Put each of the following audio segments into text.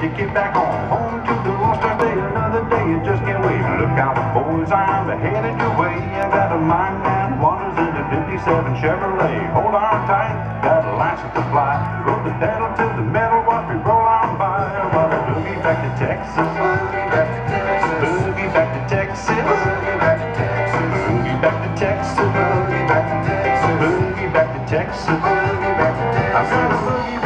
take you back home, home to the Lost Day. Another day, you just can't wait. Look out, boys, I'm headed your way. I got a mind that wanders in a 57 Chevrolet. Hold on tight, got a license to fly. Rode the pedal to the metal, watch me roll on by. While I boogie back to Texas. Boogie back to Texas. Boogie back to Texas. Boogie back to Texas. Boogie back to Texas. Boogie back to Texas. Boogie back to Texas. Boogie back to I'm Texas. gonna boogie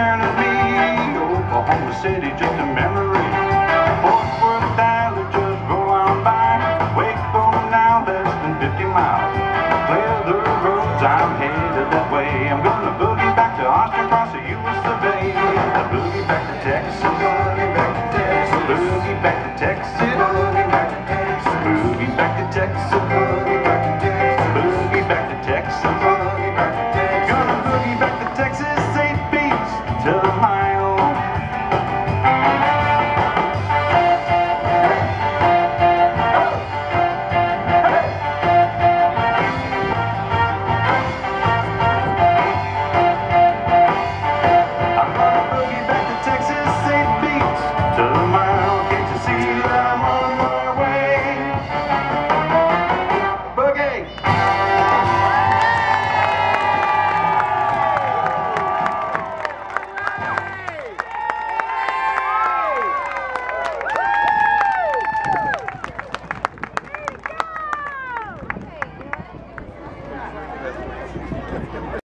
at me. Oklahoma City, just a